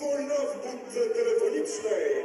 Wojna w budce telefonicznej.